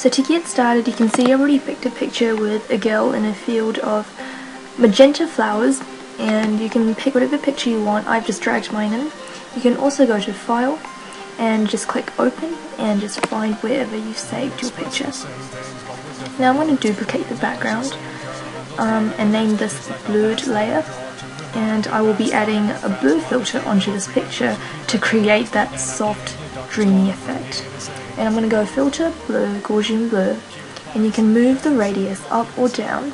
So to get started you can see I've already picked a picture with a girl in a field of magenta flowers and you can pick whatever picture you want. I've just dragged mine in. You can also go to file and just click open and just find wherever you saved your picture. Now I'm going to duplicate the background um, and name this blurred layer and I will be adding a blur filter onto this picture to create that soft dreamy effect. And I'm going to go filter, blur, Gaussian blur and you can move the radius up or down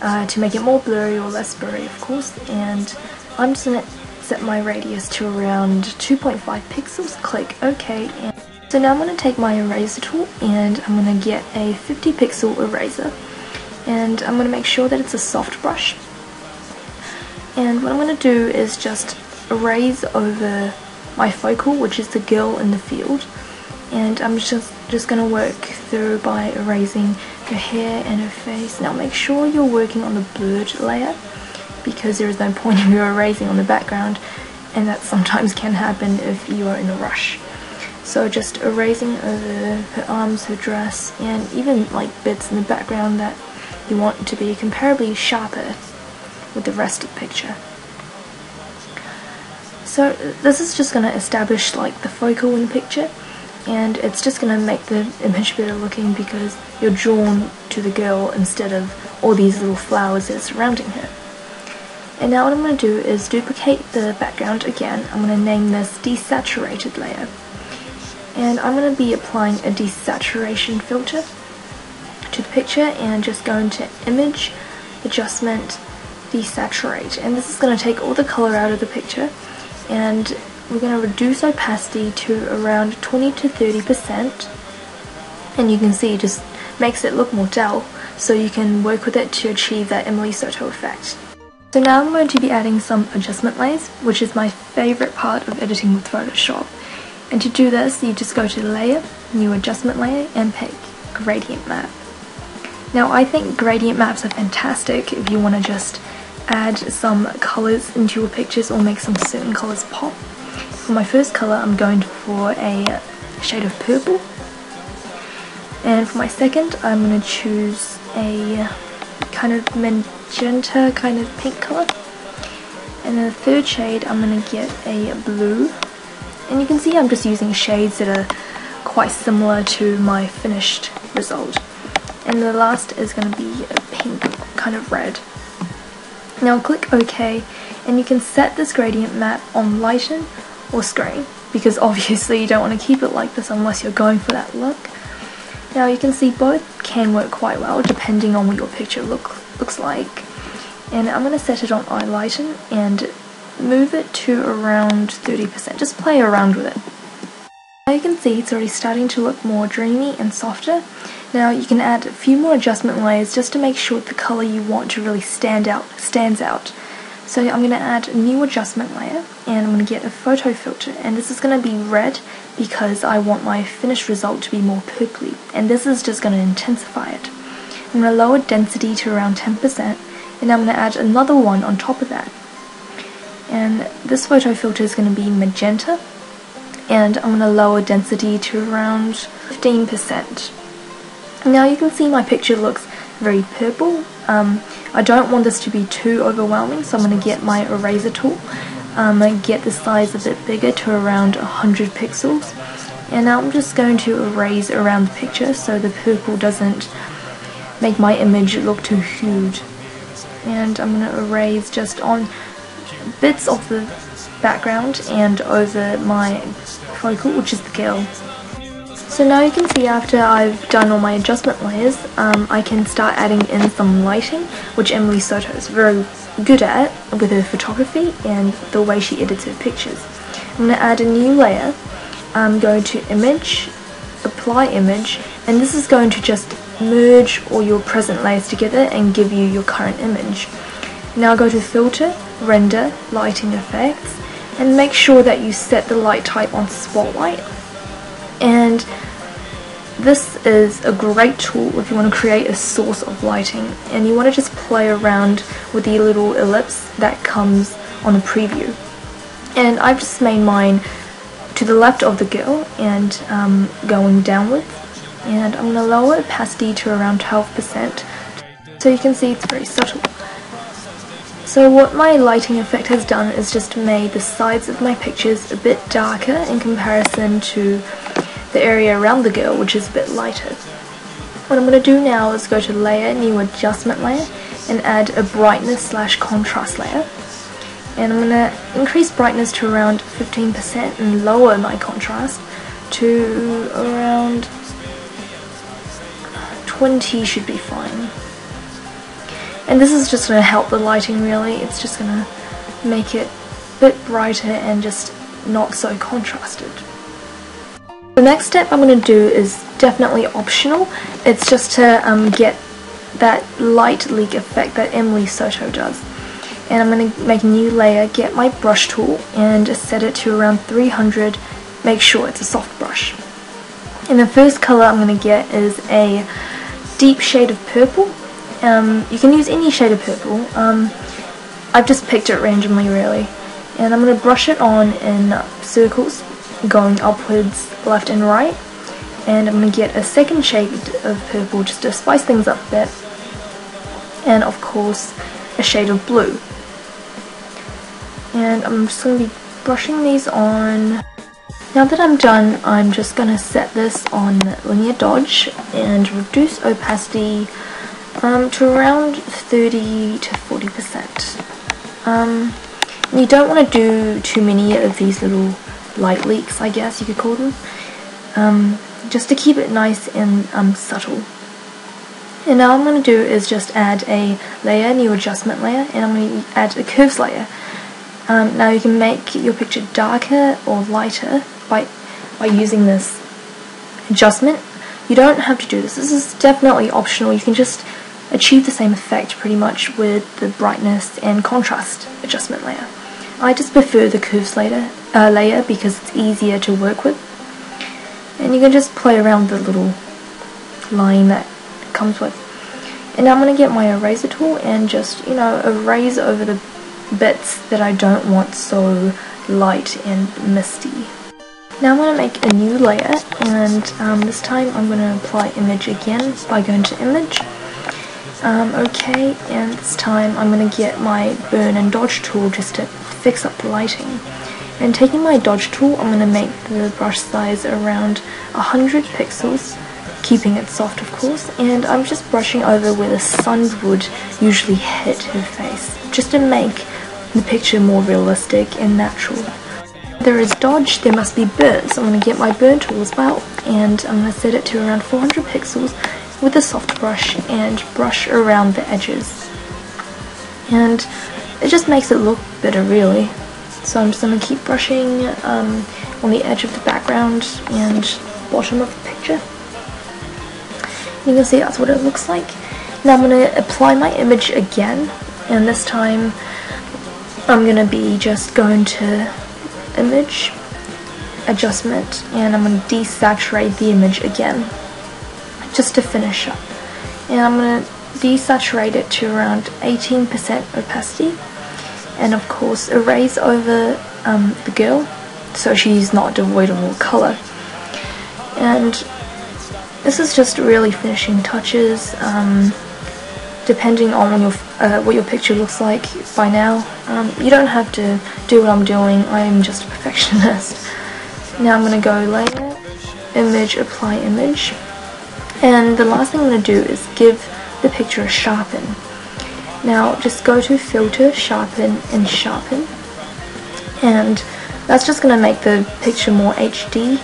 uh, to make it more blurry or less blurry of course. And I'm just going to set my radius to around 2.5 pixels, click OK so now I'm going to take my eraser tool and I'm going to get a 50 pixel eraser. And I'm going to make sure that it's a soft brush what I'm going to do is just erase over my focal which is the girl in the field and I'm just just gonna work through by erasing her hair and her face now make sure you're working on the blurred layer because there is no point in you erasing on the background and that sometimes can happen if you are in a rush so just erasing over her arms, her dress and even like bits in the background that you want to be comparably sharper with the rest of the picture. So this is just going to establish like the focal in the picture and it's just going to make the image better looking because you're drawn to the girl instead of all these little flowers that are surrounding her. And now what I'm going to do is duplicate the background again. I'm going to name this desaturated layer. And I'm going to be applying a desaturation filter to the picture and just go into image, adjustment, desaturate. And this is going to take all the color out of the picture and we're going to reduce opacity to around 20 to 30% and you can see it just makes it look more dull so you can work with it to achieve that Emily Soto effect. So now I'm going to be adding some adjustment layers which is my favourite part of editing with Photoshop and to do this you just go to the layer, new adjustment layer and pick gradient map. Now I think gradient maps are fantastic if you want to just add some colours into your pictures or make some certain colours pop. For my first colour I'm going for a shade of purple. And for my second I'm going to choose a kind of magenta kind of pink colour. And then the third shade I'm going to get a blue. And you can see I'm just using shades that are quite similar to my finished result. And the last is going to be a pink kind of red now click OK and you can set this gradient map on lighten or screen because obviously you don't want to keep it like this unless you're going for that look. Now you can see both can work quite well depending on what your picture look, looks like. And I'm going to set it on eye lighten and move it to around 30%. Just play around with it. Now you can see it's already starting to look more dreamy and softer. Now you can add a few more adjustment layers just to make sure the colour you want to really stand out stands out. So I'm going to add a new adjustment layer and I'm going to get a photo filter and this is going to be red because I want my finished result to be more purpley and this is just going to intensify it. I'm going to lower density to around 10% and I'm going to add another one on top of that. And this photo filter is going to be magenta and I'm going to lower density to around 15%. Now you can see my picture looks very purple. Um, I don't want this to be too overwhelming, so I'm going to get my eraser tool, um, get the size a bit bigger to around 100 pixels. And now I'm just going to erase around the picture so the purple doesn't make my image look too huge. And I'm going to erase just on bits of the background and over my focal, which is the girl. So now you can see after I've done all my adjustment layers, um, I can start adding in some lighting, which Emily Soto is very good at with her photography and the way she edits her pictures. I'm going to add a new layer, I'm going to image, apply image, and this is going to just merge all your present layers together and give you your current image. Now go to filter, render, lighting effects, and make sure that you set the light type on spotlight and this is a great tool if you want to create a source of lighting and you want to just play around with the little ellipse that comes on the preview. and I've just made mine to the left of the girl and um, going downwards and I'm going to lower opacity to around 12% so you can see it's very subtle. So what my lighting effect has done is just made the sides of my pictures a bit darker in comparison to the area around the girl which is a bit lighter. What I'm going to do now is go to layer, new adjustment layer and add a brightness slash contrast layer and I'm going to increase brightness to around 15% and lower my contrast to around 20 should be fine. And this is just going to help the lighting really, it's just going to make it a bit brighter and just not so contrasted. The next step I'm going to do is definitely optional, it's just to um, get that light leak effect that Emily Soto does and I'm going to make a new layer, get my brush tool and set it to around 300, make sure it's a soft brush. And the first colour I'm going to get is a deep shade of purple. Um, you can use any shade of purple, um, I've just picked it randomly really. And I'm going to brush it on in circles, going upwards, left and right. And I'm going to get a second shade of purple just to spice things up a bit. And of course, a shade of blue and I'm just going to be brushing these on. Now that I'm done, I'm just going to set this on linear dodge and reduce opacity um, to around 30 to 40%. Um, you don't want to do too many of these little light leaks, I guess you could call them, um, just to keep it nice and um, subtle. And now I'm going to do is just add a layer, new adjustment layer, and I'm going to add a curves layer. Um, now you can make your picture darker or lighter by, by using this adjustment. You don't have to do this, this is definitely optional, you can just achieve the same effect pretty much with the brightness and contrast adjustment layer. I just prefer the curves layer, uh, layer because it's easier to work with. And you can just play around the little line that comes with. And I'm going to get my eraser tool and just, you know, erase over the bits that I don't want so light and misty. Now I'm going to make a new layer and um, this time I'm going to apply image again by going to image. Um, okay, and this time I'm going to get my burn and dodge tool just to fix up the lighting. And taking my dodge tool, I'm going to make the brush size around 100 pixels, keeping it soft of course, and I'm just brushing over where the sun would usually hit her face, just to make the picture more realistic and natural. There is dodge, there must be burn, so I'm going to get my burn tool as well, and I'm going to set it to around 400 pixels with a soft brush and brush around the edges. And it just makes it look better really. So I'm just going to keep brushing um, on the edge of the background and bottom of the picture. You can see that's what it looks like. Now I'm going to apply my image again, and this time I'm gonna be just going to image adjustment and I'm going to desaturate the image again just to finish up and I'm going to desaturate it to around 18% opacity and of course erase over um, the girl so she's not devoid of all colour and this is just really finishing touches um, depending on your, uh, what your picture looks like by now. Um, you don't have to do what I'm doing, I am just a perfectionist. Now I'm going to go layer, image, apply image. And the last thing I'm going to do is give the picture a sharpen. Now just go to filter, sharpen, and sharpen. And that's just going to make the picture more HD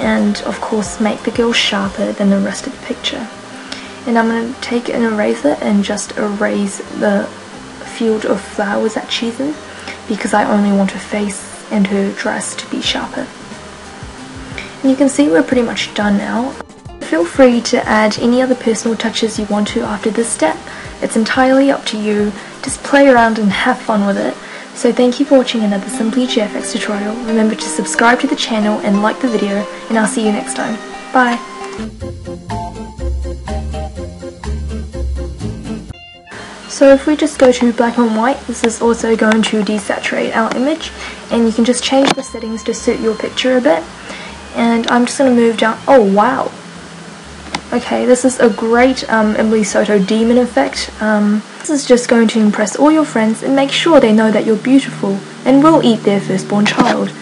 and of course make the girl sharper than the rest of the picture and I'm going to take an eraser and just erase the field of flowers that she's in because I only want her face and her dress to be sharper. And you can see we're pretty much done now. Feel free to add any other personal touches you want to after this step. It's entirely up to you. Just play around and have fun with it. So thank you for watching another Simply GFX tutorial. Remember to subscribe to the channel and like the video and I'll see you next time. Bye! So if we just go to black and white, this is also going to desaturate our image and you can just change the settings to suit your picture a bit and I'm just going to move down oh wow okay this is a great um, Emily Soto demon effect. Um, this is just going to impress all your friends and make sure they know that you're beautiful and will eat their firstborn child